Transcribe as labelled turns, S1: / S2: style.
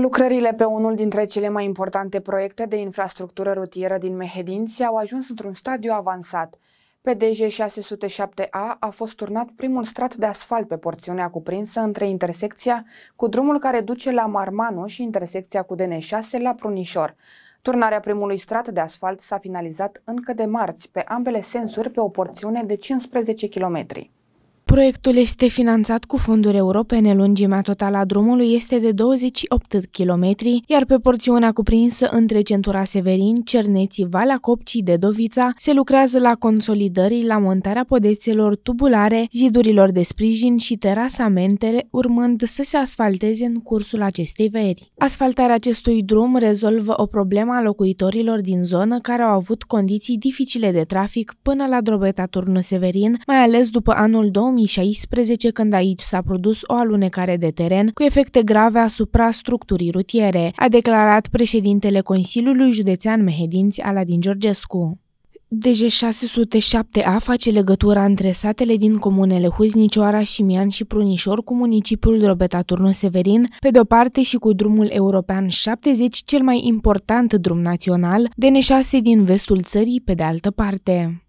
S1: Lucrările pe unul dintre cele mai importante proiecte de infrastructură rutieră din Mehedinți au ajuns într-un stadiu avansat. Pe DG 607A a fost turnat primul strat de asfalt pe porțiunea cuprinsă între intersecția cu drumul care duce la Marmanu și intersecția cu DN6 la Prunișor. Turnarea primului strat de asfalt s-a finalizat încă de marți, pe ambele sensuri, pe o porțiune de 15 kilometri.
S2: Proiectul este finanțat cu fonduri europene. Lungimea totală a drumului este de 28 km, iar pe porțiunea cuprinsă între centura Severin, Cerneții, Valea Copcii de Dovița se lucrează la consolidării, la montarea podețelor tubulare, zidurilor de sprijin și terasamentele, urmând să se asfalteze în cursul acestei veri. Asfaltarea acestui drum rezolvă o problemă a locuitorilor din zonă care au avut condiții dificile de trafic până la drobeta Turnu Severin, mai ales după anul 2000 2016 când aici s-a produs o alunecare de teren cu efecte grave asupra structurii rutiere, a declarat președintele Consiliului Județean Mehedinți Aladin Georgescu. DG607A face legătura între satele din comunele Huznicioara, Șimian și Prunișor cu municipiul Drobeta Turnu Severin, pe de-o parte și cu drumul european 70, cel mai important drum național, DN6 din vestul țării, pe de altă parte.